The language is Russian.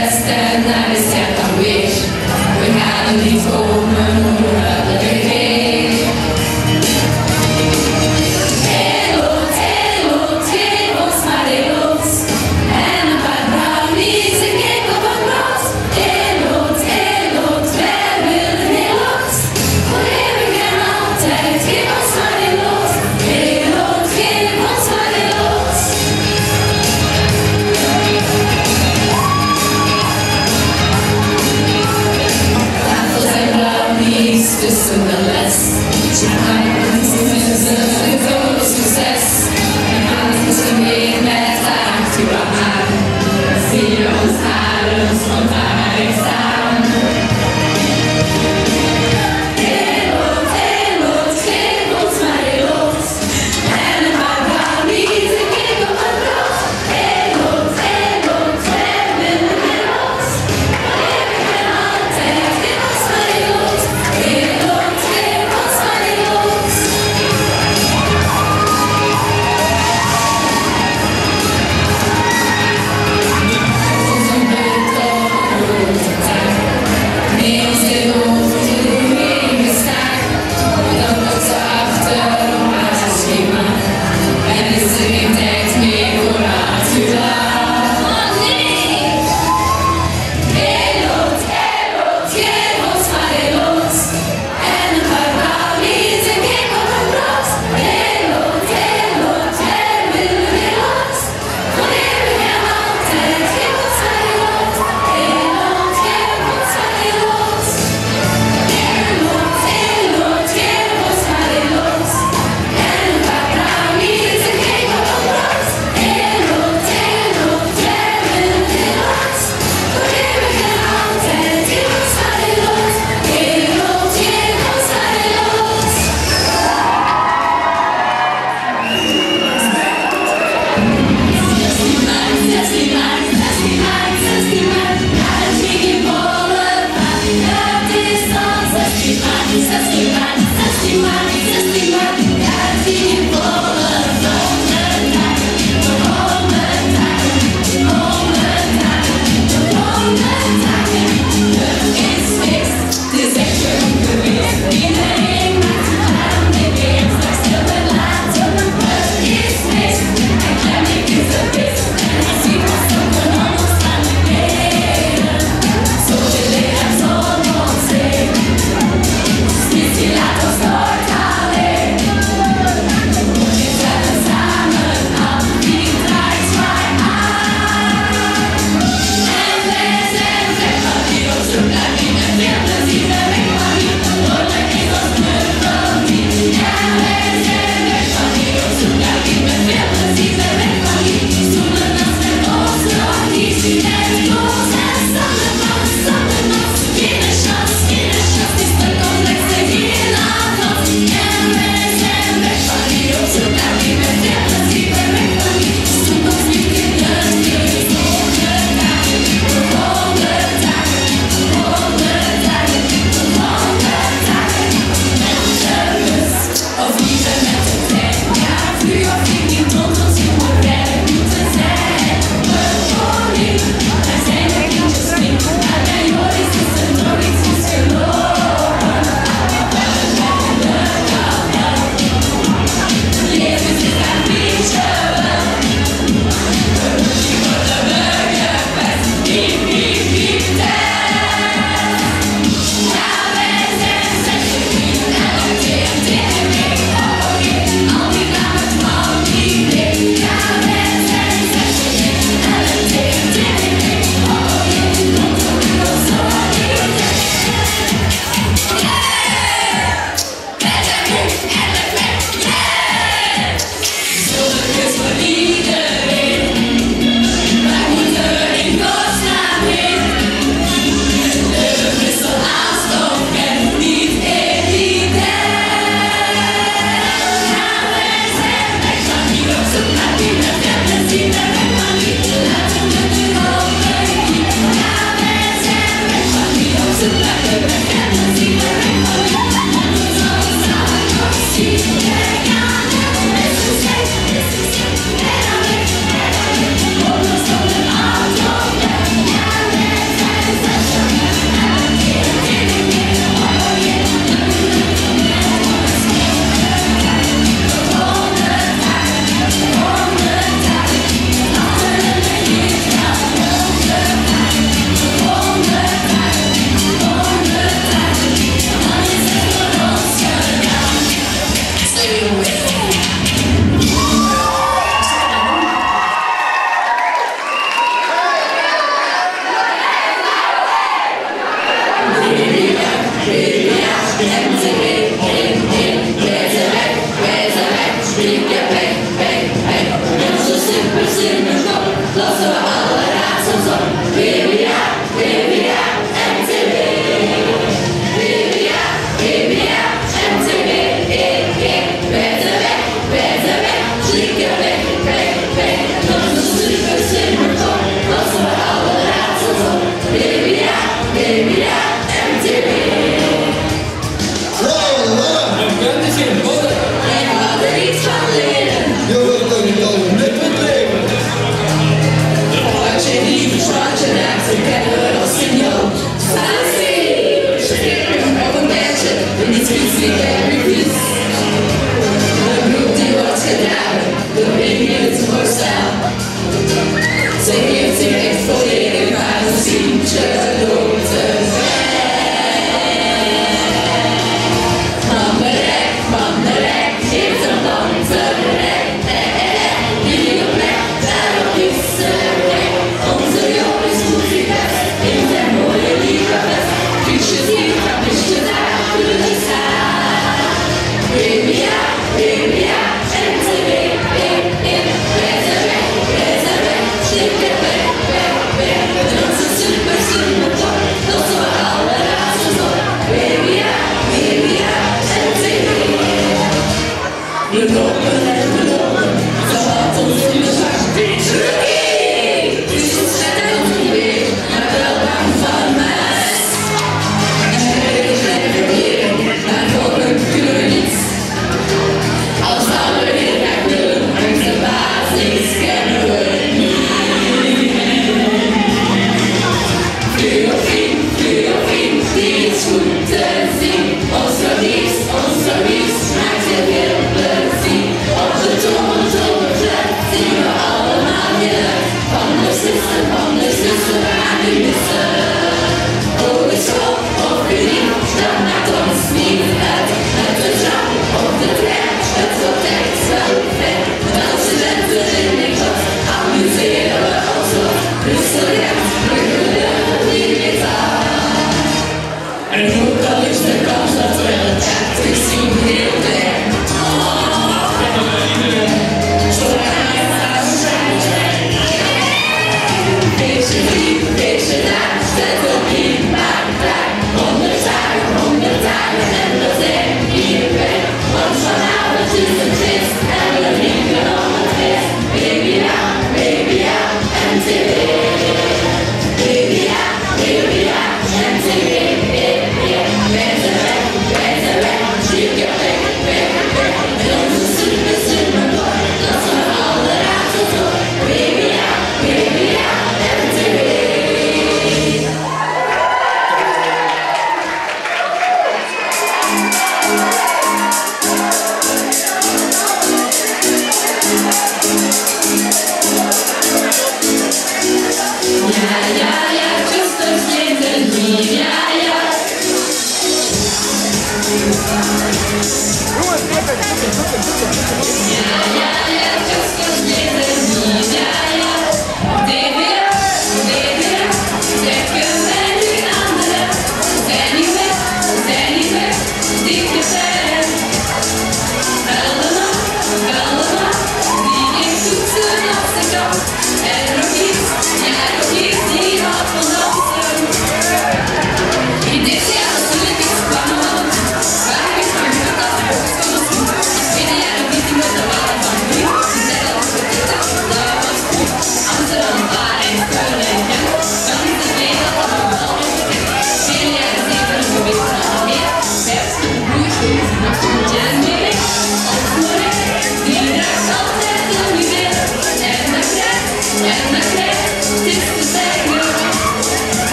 Остановись.